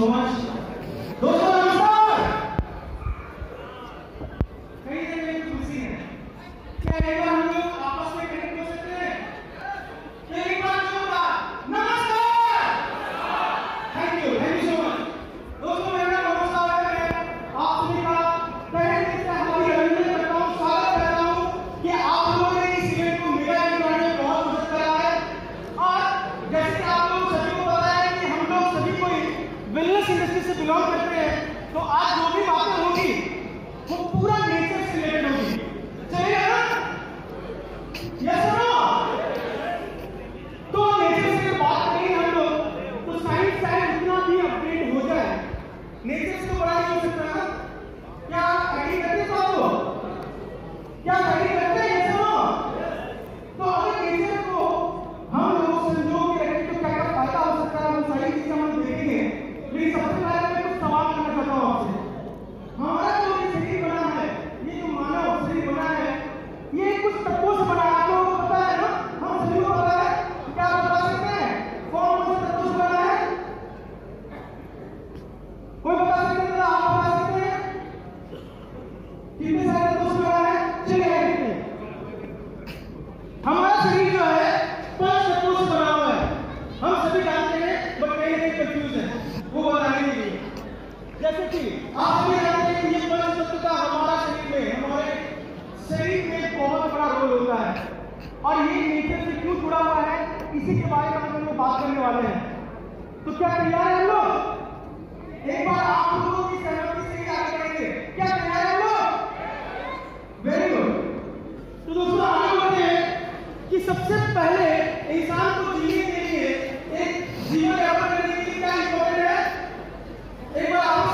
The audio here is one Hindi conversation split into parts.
so much. नेचर आप भी जानते हैं ये बल तत्व का हमारा शरीर में, हमारे शरीर में बहुत बड़ा रोल होता है। और ये नेचर से क्यों जुड़ा हुआ है? इसी के बारे में हम लोग बात करने वाले हैं। तो क्या तैयार है लोग? एक बार आप लोगों की सहमति से ही आगे बढ़ेंगे क्या तैयार है लोग? वेरी गुड तो दोस्तों आगे बढ़ते हैं कि सबसे पहले इंसान को जीने के लिए एक जीवन यापन करने के लिए क्या इंपॉर्टेंट है? एक बार आप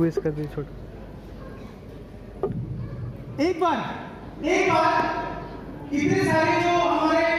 क्विज कर दी छोटे। एक बार एक बार। इतने सारे जो हमारे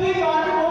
They are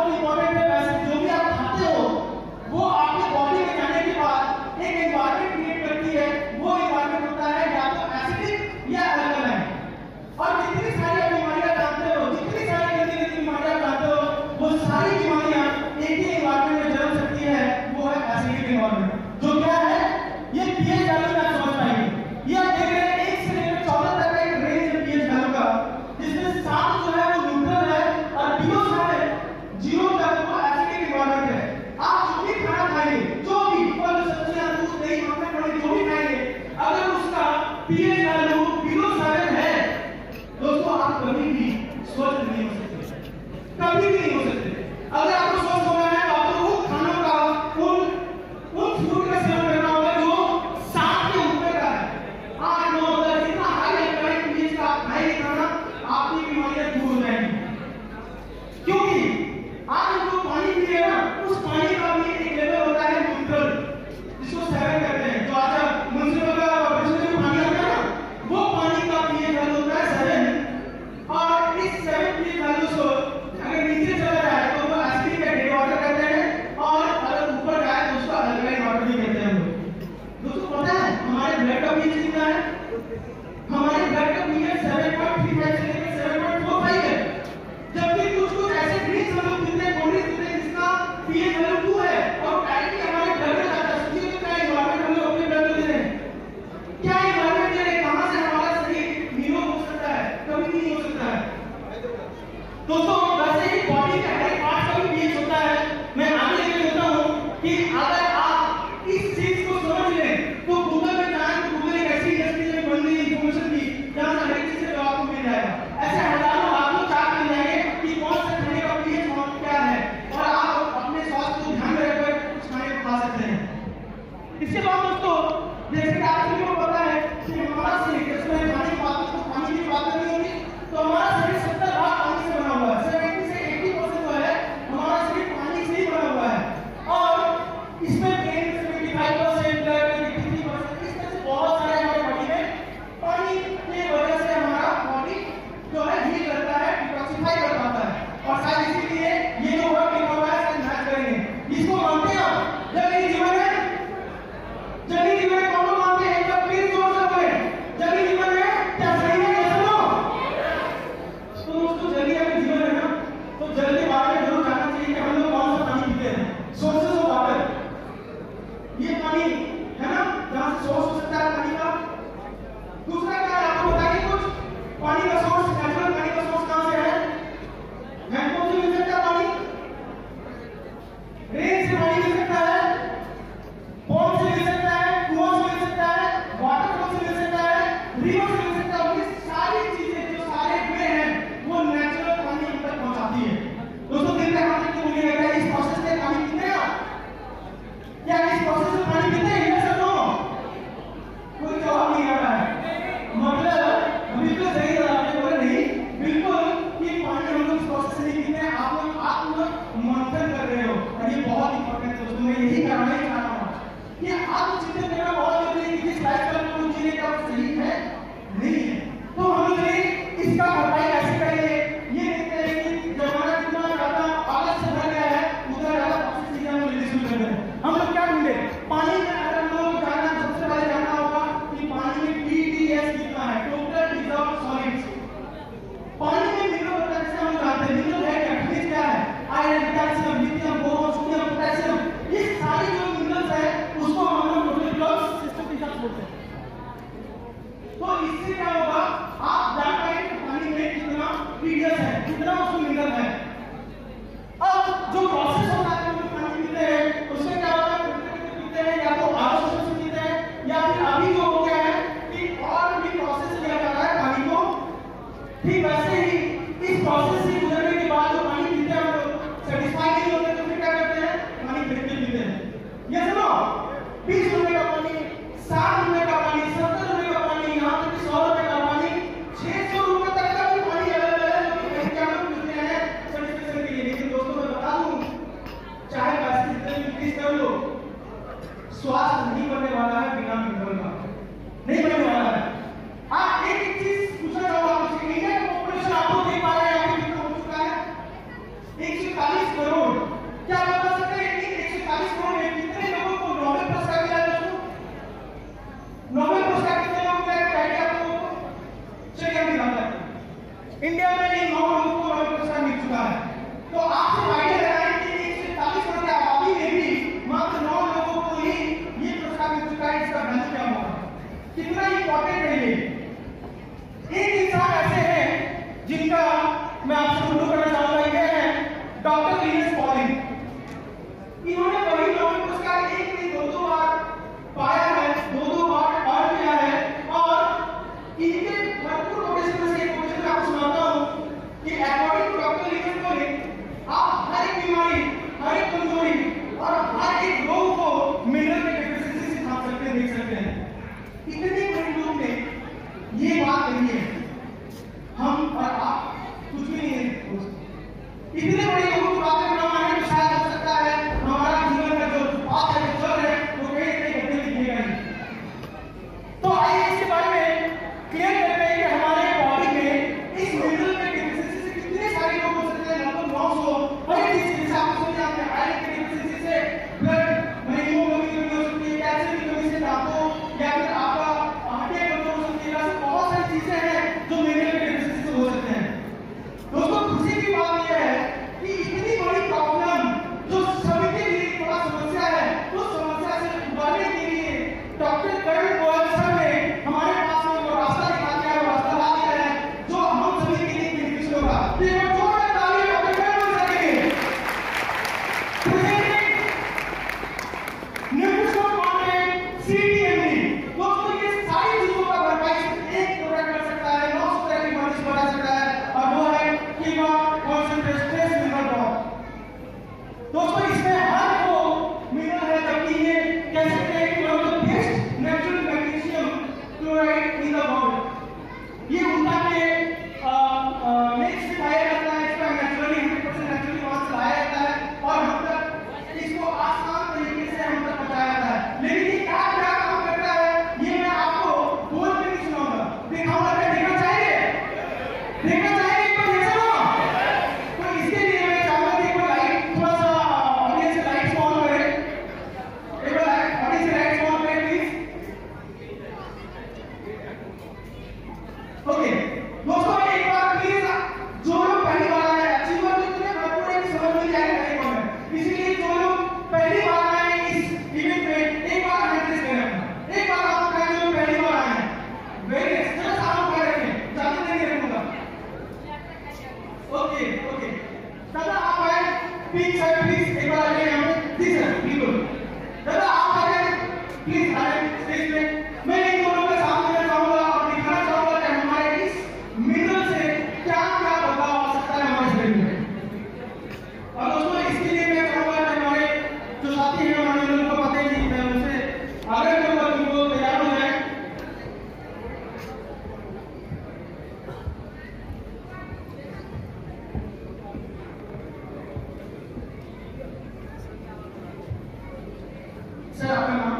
आपका नाम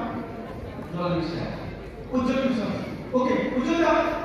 उज्जवल मिश्रा ओके उज्जवल आप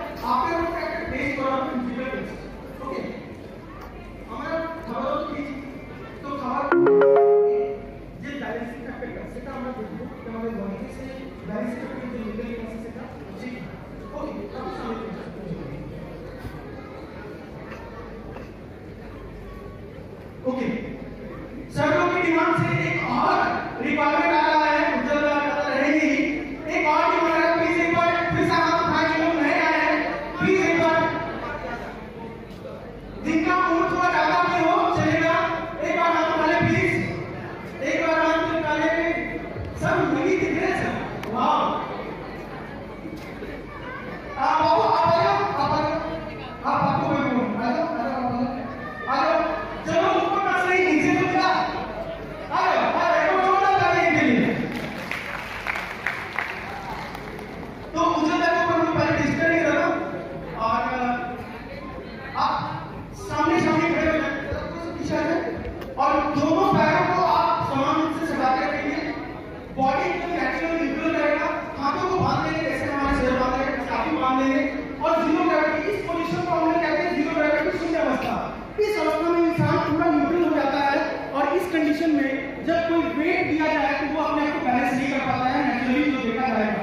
इस कंडीशन में जब कोई वेट दिया जाए तो वो अपने आप को बैलेंस नहीं कर पाता है नेचुरली जो देखा जाएगा।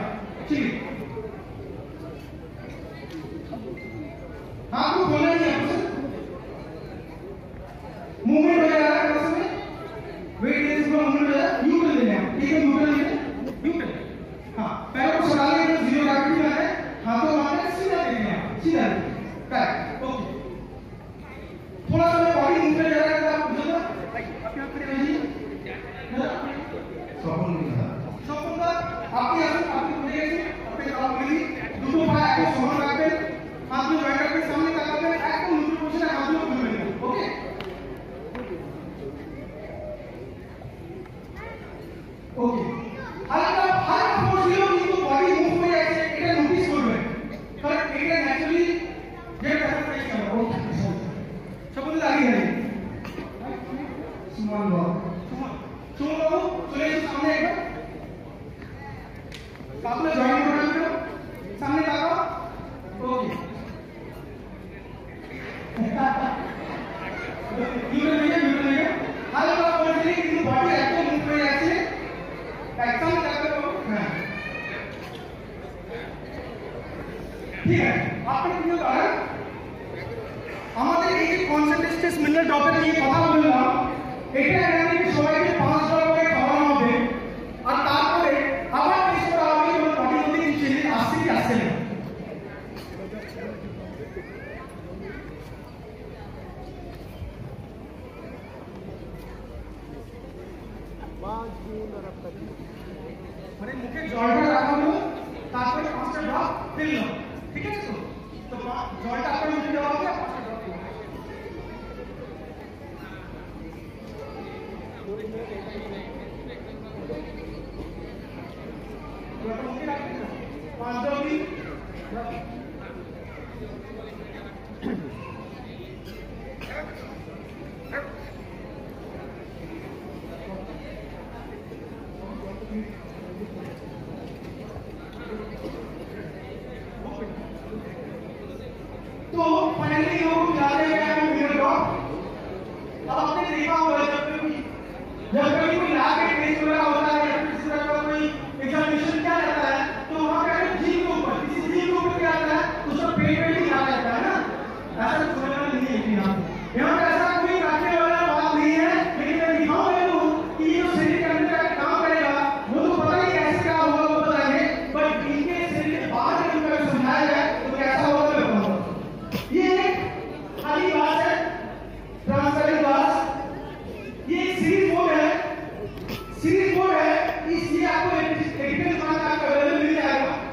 चलिए। हाँ तो बोले Okay. इसलिए आपको एडिटेड मार्क्स आपका अवेलेबल मिल जाएगा